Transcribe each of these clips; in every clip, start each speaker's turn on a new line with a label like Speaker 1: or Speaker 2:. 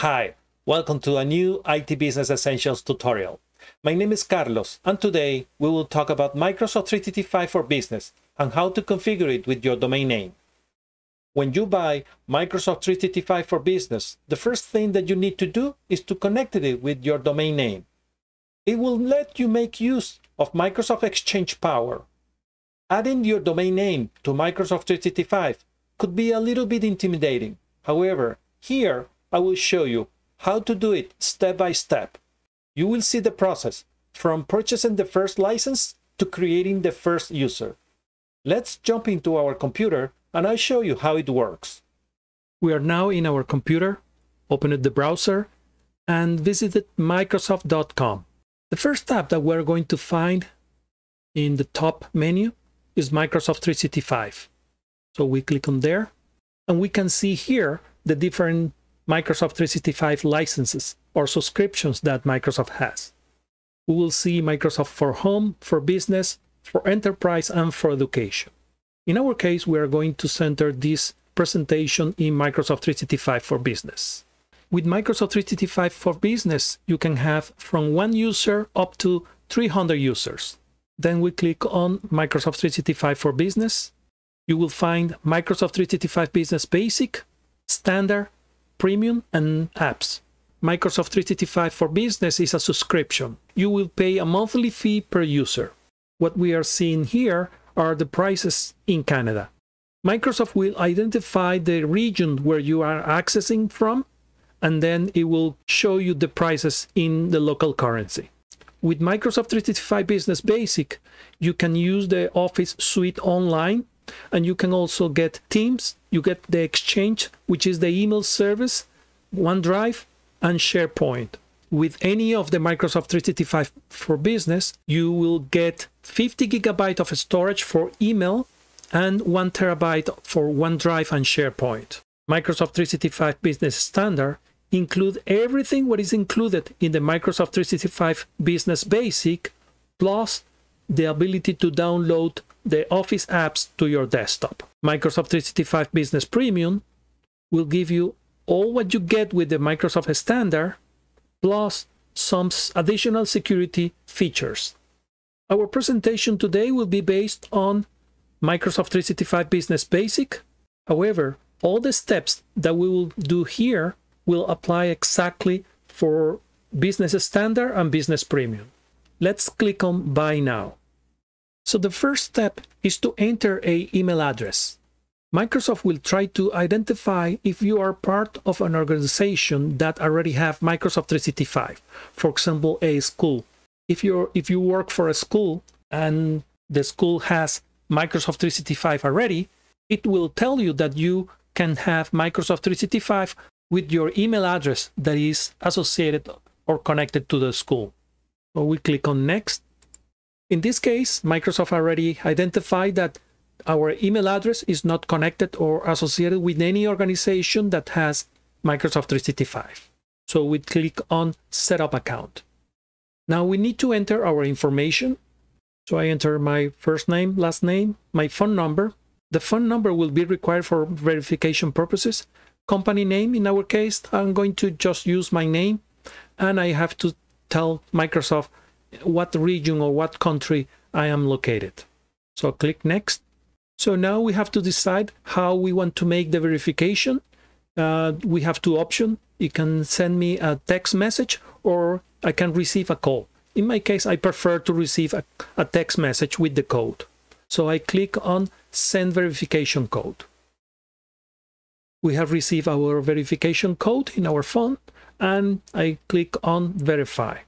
Speaker 1: Hi, welcome to a new IT Business Essentials tutorial. My name is Carlos, and today we will talk about Microsoft 365 for Business and how to configure it with your domain name. When you buy Microsoft 365 for Business, the first thing that you need to do is to connect it with your domain name. It will let you make use of Microsoft Exchange Power. Adding your domain name to Microsoft 365 could be a little bit intimidating. However, here I will show you how to do it step by step. You will see the process from purchasing the first license to creating the first user. Let's jump into our computer and I'll show you how it works. We are now in our computer, opened the browser, and visited Microsoft.com. The first tab that we're going to find in the top menu is Microsoft 365. So we click on there, and we can see here the different Microsoft 365 licenses or subscriptions that Microsoft has. We will see Microsoft for Home, for Business, for Enterprise, and for Education. In our case, we are going to center this presentation in Microsoft 365 for Business. With Microsoft 365 for Business, you can have from one user up to 300 users. Then we click on Microsoft 365 for Business. You will find Microsoft 365 Business Basic, Standard, Premium, and Apps. Microsoft 365 for Business is a subscription. You will pay a monthly fee per user. What we are seeing here are the prices in Canada. Microsoft will identify the region where you are accessing from, and then it will show you the prices in the local currency. With Microsoft 365 Business Basic, you can use the Office suite online, and you can also get Teams, you get the Exchange, which is the email service, OneDrive, and SharePoint. With any of the Microsoft 365 for Business, you will get 50 gigabyte of storage for email and 1 terabyte for OneDrive and SharePoint. Microsoft 365 Business Standard include everything what is included in the Microsoft 365 Business Basic plus the ability to download the Office apps to your desktop. Microsoft 365 Business Premium will give you all what you get with the Microsoft Standard plus some additional security features. Our presentation today will be based on Microsoft 365 Business Basic. However, all the steps that we will do here will apply exactly for Business Standard and Business Premium. Let's click on Buy Now. So the first step is to enter a email address. Microsoft will try to identify if you are part of an organization that already have Microsoft 365. For example, a school. If you're if you work for a school and the school has Microsoft 365 already, it will tell you that you can have Microsoft 365 with your email address that is associated or connected to the school. So we click on next. In this case, Microsoft already identified that our email address is not connected or associated with any organization that has Microsoft 365. So we click on Set up account. Now we need to enter our information. So I enter my first name, last name, my phone number. The phone number will be required for verification purposes. Company name, in our case, I'm going to just use my name and I have to tell Microsoft what region or what country I am located. So click next. So now we have to decide how we want to make the verification. Uh, we have two options. You can send me a text message or I can receive a call. In my case, I prefer to receive a, a text message with the code. So I click on send verification code. We have received our verification code in our phone and I click on verify.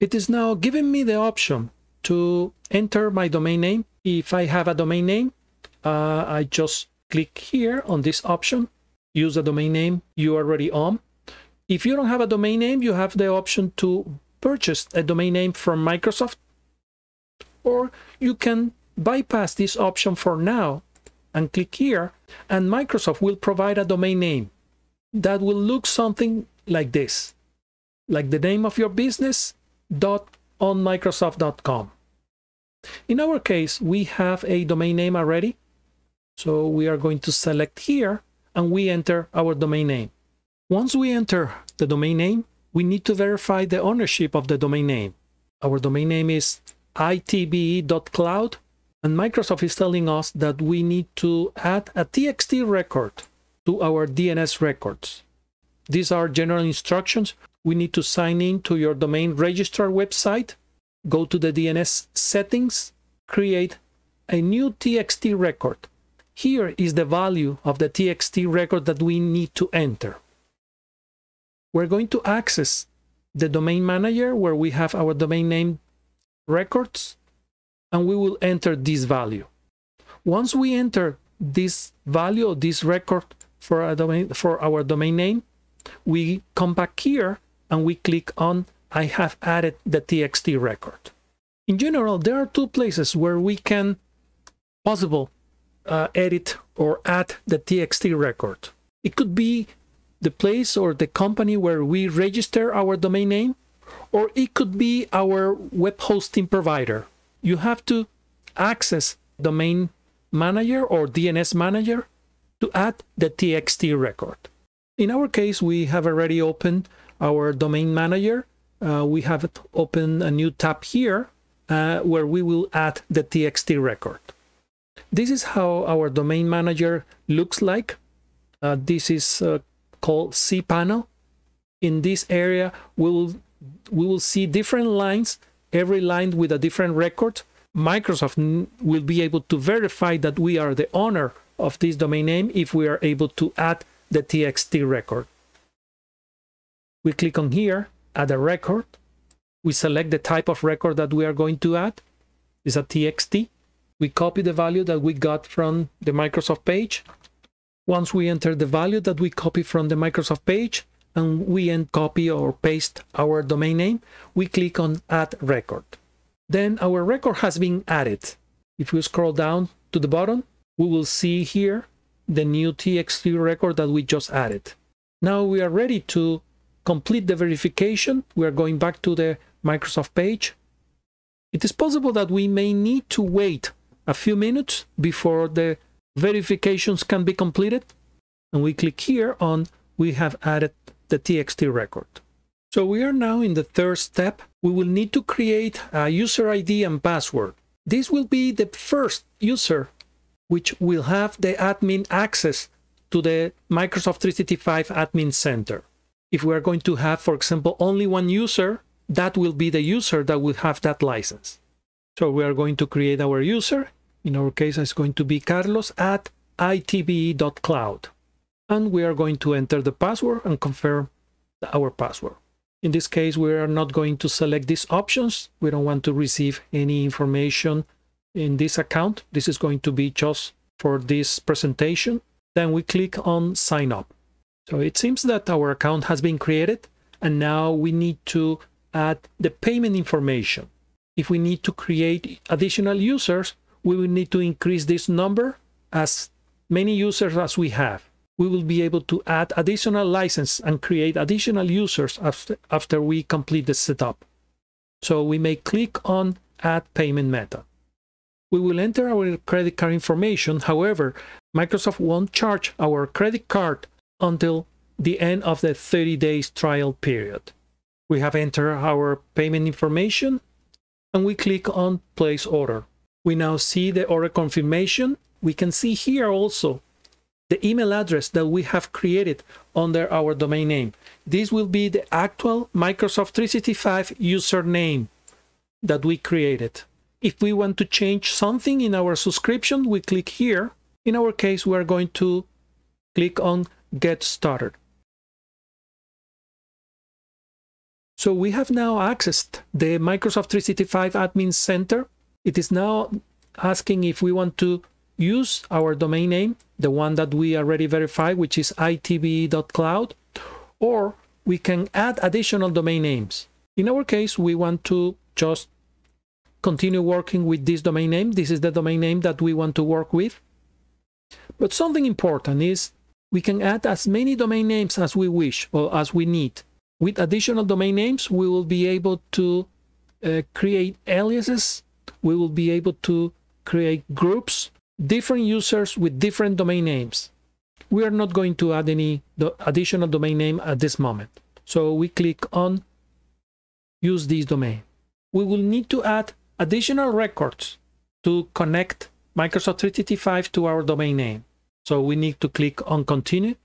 Speaker 1: It is now giving me the option to enter my domain name. If I have a domain name, uh, I just click here on this option, use a domain name you already own. If you don't have a domain name, you have the option to purchase a domain name from Microsoft, or you can bypass this option for now and click here, and Microsoft will provide a domain name that will look something like this, like the name of your business dot on microsoft.com. In our case, we have a domain name already, so we are going to select here and we enter our domain name. Once we enter the domain name, we need to verify the ownership of the domain name. Our domain name is itbe.cloud, and Microsoft is telling us that we need to add a TXT record to our DNS records. These are general instructions. We need to sign in to your domain registrar website, go to the DNS settings, create a new TXT record. Here is the value of the TXT record that we need to enter. We're going to access the domain manager where we have our domain name records and we will enter this value. Once we enter this value this record for, a domain, for our domain name, we come back here and we click on I have added the TXT record. In general, there are two places where we can possible uh, edit or add the TXT record. It could be the place or the company where we register our domain name, or it could be our web hosting provider. You have to access domain manager or DNS manager to add the TXT record. In our case, we have already opened our domain manager. Uh, we have opened a new tab here uh, where we will add the TXT record. This is how our domain manager looks like. Uh, this is uh, called cPanel. In this area, we will, we will see different lines, every line with a different record. Microsoft will be able to verify that we are the owner of this domain name if we are able to add the TXT record. We click on here, add a record. We select the type of record that we are going to add. It's a TXT. We copy the value that we got from the Microsoft page once we enter the value that we copy from the Microsoft page and we end copy or paste our domain name, we click on add record. Then our record has been added. If we scroll down to the bottom, we will see here the new TXT record that we just added. Now we are ready to complete the verification. We are going back to the Microsoft page. It is possible that we may need to wait a few minutes before the verifications can be completed. And we click here on we have added the TXT record. So we are now in the third step. We will need to create a user ID and password. This will be the first user which will have the admin access to the Microsoft 365 Admin Center. If we are going to have, for example, only one user, that will be the user that will have that license. So we are going to create our user in our case, it's going to be carlos at itbe.cloud. And we are going to enter the password and confirm our password. In this case, we are not going to select these options. We don't want to receive any information in this account. This is going to be just for this presentation. Then we click on sign up. So it seems that our account has been created and now we need to add the payment information. If we need to create additional users, we will need to increase this number as many users as we have. We will be able to add additional license and create additional users after, after we complete the setup. So we may click on add payment method. We will enter our credit card information. However, Microsoft won't charge our credit card until the end of the 30 days trial period. We have entered our payment information and we click on place order. We now see the order confirmation. We can see here also the email address that we have created under our domain name. This will be the actual Microsoft 365 username that we created. If we want to change something in our subscription, we click here. In our case, we are going to click on Get Started. So we have now accessed the Microsoft 365 Admin Center it is now asking if we want to use our domain name, the one that we already verified, which is itbe.cloud, or we can add additional domain names. In our case, we want to just continue working with this domain name. This is the domain name that we want to work with. But something important is we can add as many domain names as we wish or as we need. With additional domain names, we will be able to uh, create aliases we will be able to create groups, different users with different domain names. we are not going to add any additional domain name at this moment. So we click on use this domain. We will need to add additional records to connect Microsoft 365 to our domain name. So we need to click on continue.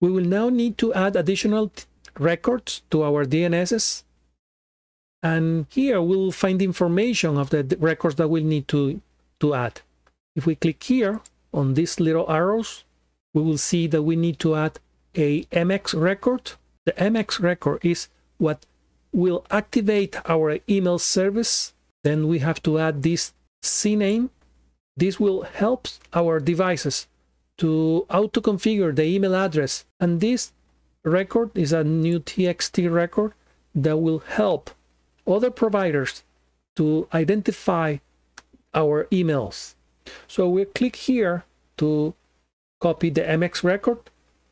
Speaker 1: We will now need to add additional records to our DNSs. And here we'll find information of the records that we'll need to, to add. If we click here on these little arrows, we will see that we need to add a MX record. The MX record is what will activate our email service. Then we have to add this CNAME. This will help our devices to auto configure the email address. And this record is a new TXT record that will help other providers to identify our emails. So we click here to copy the MX record.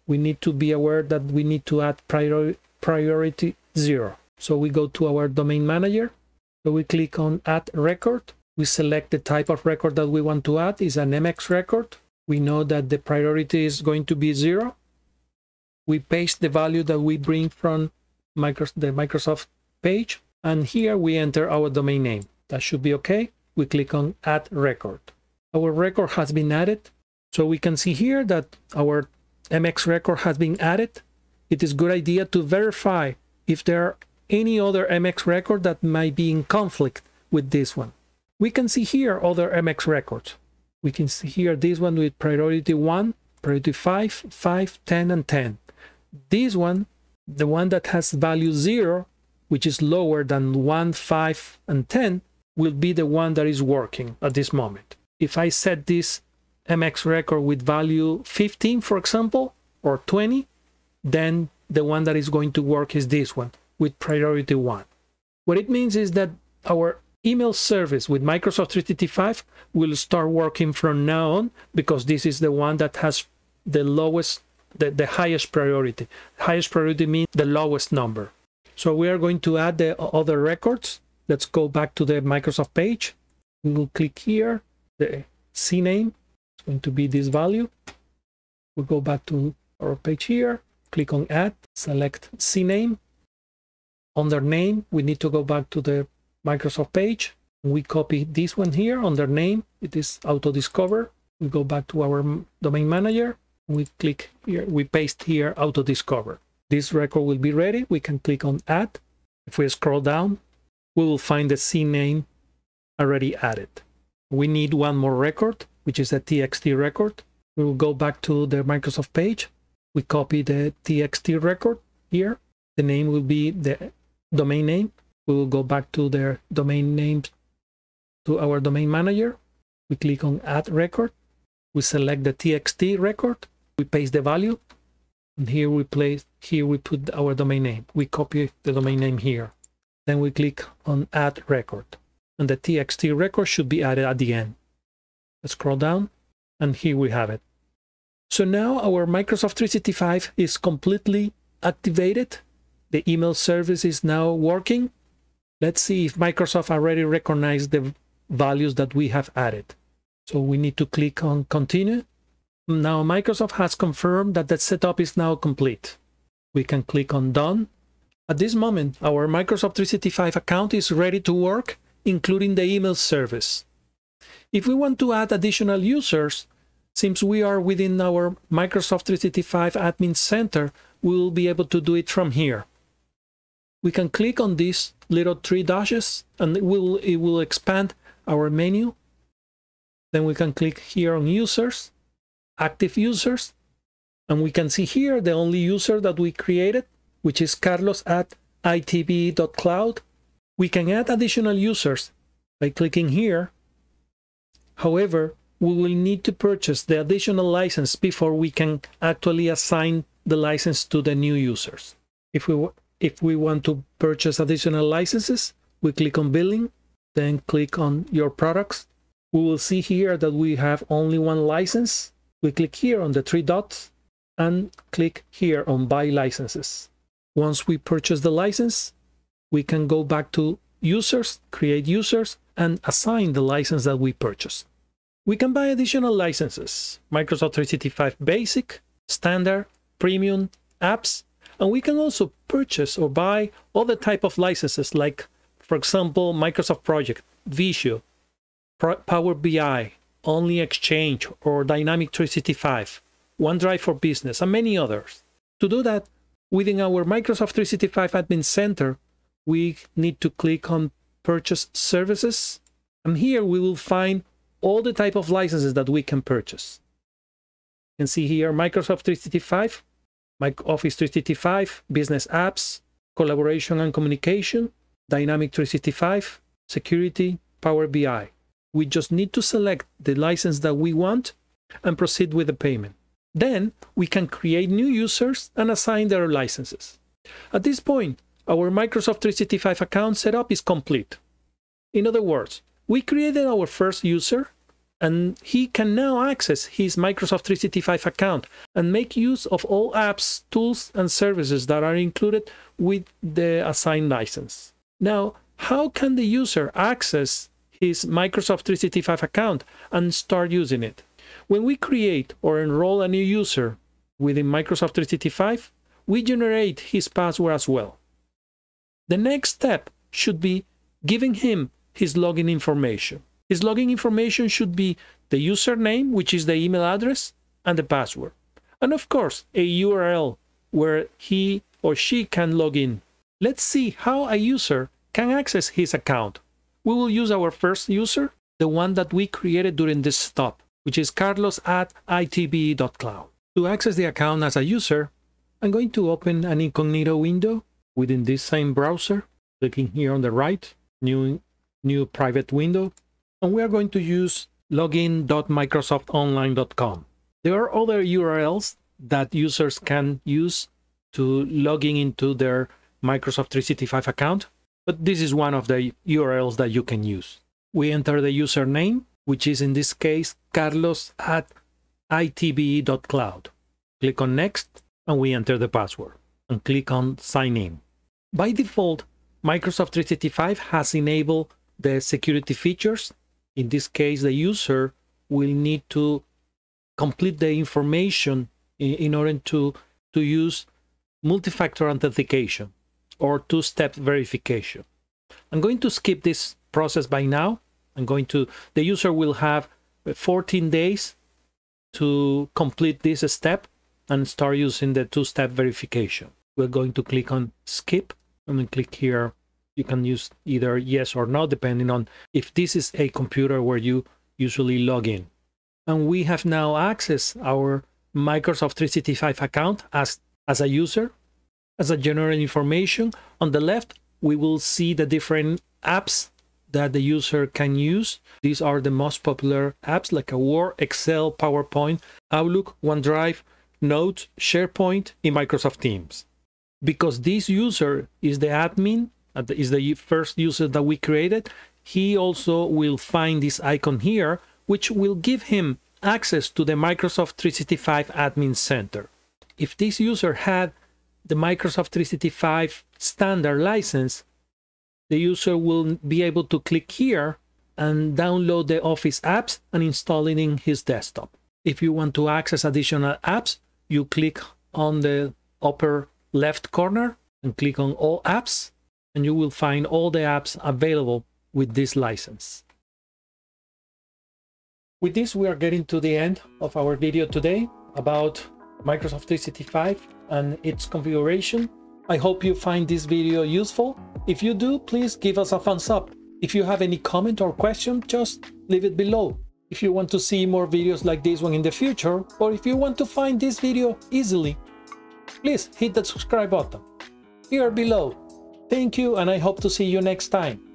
Speaker 1: We need to be aware that we need to add priori priority zero. So we go to our domain manager. So we click on add record. We select the type of record that we want to add is an MX record. We know that the priority is going to be zero. We paste the value that we bring from the Microsoft page. And here we enter our domain name. That should be okay. We click on add record. Our record has been added. So we can see here that our MX record has been added. It is good idea to verify if there are any other MX record that might be in conflict with this one. We can see here other MX records. We can see here this one with priority 1, priority 5, 5, 10, and 10. This one, the one that has value 0, which is lower than 1, 5, and 10, will be the one that is working at this moment. If I set this MX record with value 15, for example, or 20, then the one that is going to work is this one with priority one. What it means is that our email service with Microsoft 365 will start working from now on because this is the one that has the lowest, the, the highest priority. Highest priority means the lowest number. So we are going to add the other records. Let's go back to the Microsoft page. We will click here, the CNAME. is going to be this value. We'll go back to our page here, click on add, select CNAME, under name, we need to go back to the Microsoft page. We copy this one here under name. It is auto discover. We go back to our domain manager. We click here, we paste here auto discover. This record will be ready. We can click on add. If we scroll down, we will find the CNAME already added. We need one more record, which is a TXT record. We will go back to the Microsoft page. We copy the TXT record here. The name will be the domain name. We will go back to their domain name to our domain manager. We click on add record. We select the TXT record. We paste the value. And here we place, here we put our domain name. We copy the domain name here. Then we click on add record. And the TXT record should be added at the end. Let's scroll down and here we have it. So now our Microsoft 365 is completely activated the email service is now working. Let's see if Microsoft already recognized the values that we have added. So we need to click on continue. Now Microsoft has confirmed that the setup is now complete. We can click on done. At this moment, our Microsoft 365 account is ready to work, including the email service. If we want to add additional users, since we are within our Microsoft 365 Admin Center, we will be able to do it from here we can click on these little three dashes and it will, it will expand our menu. Then we can click here on users, active users, and we can see here the only user that we created, which is carlos at itbe.cloud. We can add additional users by clicking here. However, we will need to purchase the additional license before we can actually assign the license to the new users. If we if we want to purchase additional licenses, we click on billing, then click on your products. We will see here that we have only one license. We click here on the three dots and click here on buy licenses. Once we purchase the license, we can go back to users, create users, and assign the license that we purchased. We can buy additional licenses, Microsoft 365 Basic, standard, premium apps, and we can also purchase or buy other type of licenses like, for example, Microsoft Project, Visio, Power BI, Only Exchange, or Dynamic 365, OneDrive for Business, and many others. To do that, within our Microsoft 365 Admin Center, we need to click on Purchase Services, and here we will find all the type of licenses that we can purchase. You can see here Microsoft 365, Office 365, Business Apps, Collaboration and Communication, Dynamic 365, Security, Power BI. We just need to select the license that we want and proceed with the payment. Then we can create new users and assign their licenses. At this point, our Microsoft 365 account setup is complete. In other words, we created our first user and he can now access his Microsoft 365 account and make use of all apps, tools, and services that are included with the assigned license. Now, how can the user access his Microsoft 365 account and start using it? When we create or enroll a new user within Microsoft 365, we generate his password as well. The next step should be giving him his login information. His login information should be the username, which is the email address, and the password. And of course, a URL where he or she can log in. Let's see how a user can access his account. We will use our first user, the one that we created during this stop, which is carlos at itbe.cloud. To access the account as a user, I'm going to open an incognito window within this same browser, clicking here on the right, new, new private window, and we are going to use login.microsoftonline.com. There are other URLs that users can use to logging into their Microsoft 365 account, but this is one of the URLs that you can use. We enter the username, which is in this case carlos at itbe.cloud. Click on next, and we enter the password, and click on sign in. By default, Microsoft 365 has enabled the security features in this case, the user will need to complete the information in, in order to, to use multi-factor authentication or two-step verification. I'm going to skip this process by now. I'm going to, the user will have 14 days to complete this step and start using the two-step verification. We're going to click on skip and click here you can use either yes or no, depending on if this is a computer where you usually log in. And we have now access our Microsoft 365 account as, as a user, as a general information. On the left, we will see the different apps that the user can use. These are the most popular apps like a Word, Excel, PowerPoint, Outlook, OneDrive, Notes, SharePoint in Microsoft Teams. Because this user is the admin Uh, is the first user that we created, he also will find this icon here, which will give him access to the Microsoft 365 Admin Center. If this user had the Microsoft 365 standard license, the user will be able to click here and download the Office apps and install it in his desktop. If you want to access additional apps, you click on the upper left corner and click on All Apps and you will find all the apps available with this license. With this, we are getting to the end of our video today about Microsoft 365 and its configuration. I hope you find this video useful. If you do, please give us a thumbs up. If you have any comment or question, just leave it below. If you want to see more videos like this one in the future, or if you want to find this video easily, please hit the subscribe button here below. Thank you and I hope to see you next time.